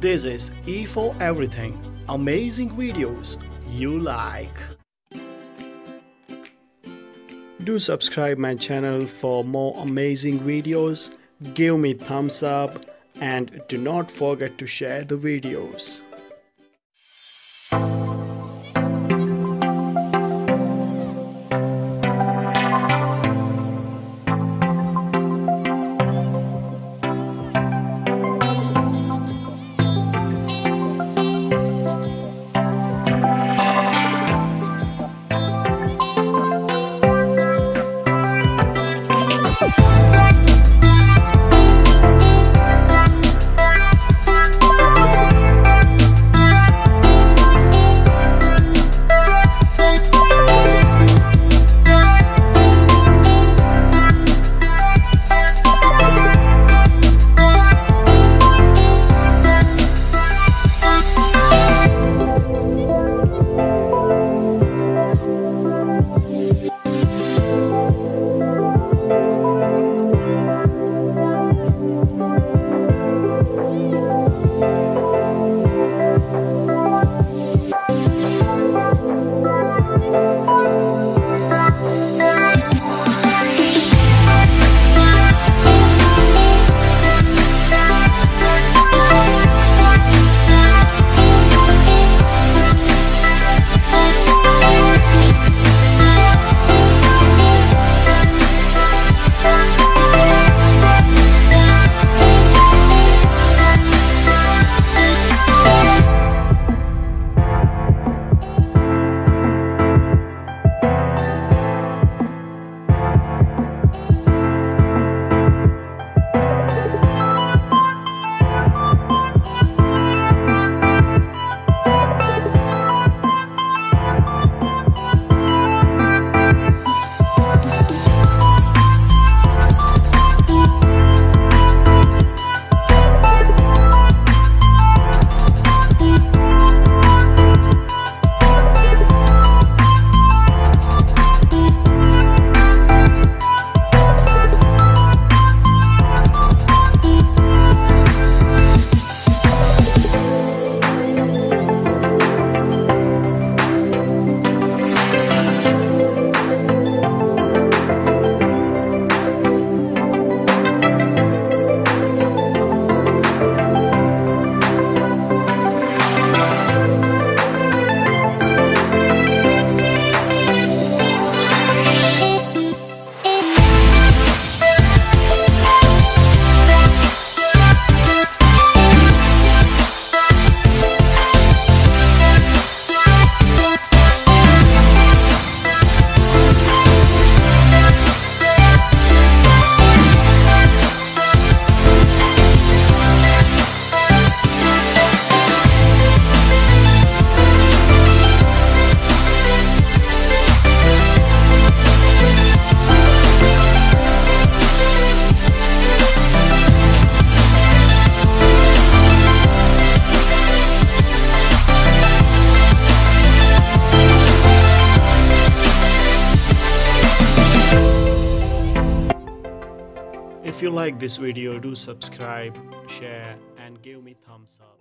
This is E for Everything. Amazing videos you like. Do subscribe my channel for more amazing videos. Give me thumbs up and do not forget to share the videos. If you like this video, do subscribe, share and give me thumbs up.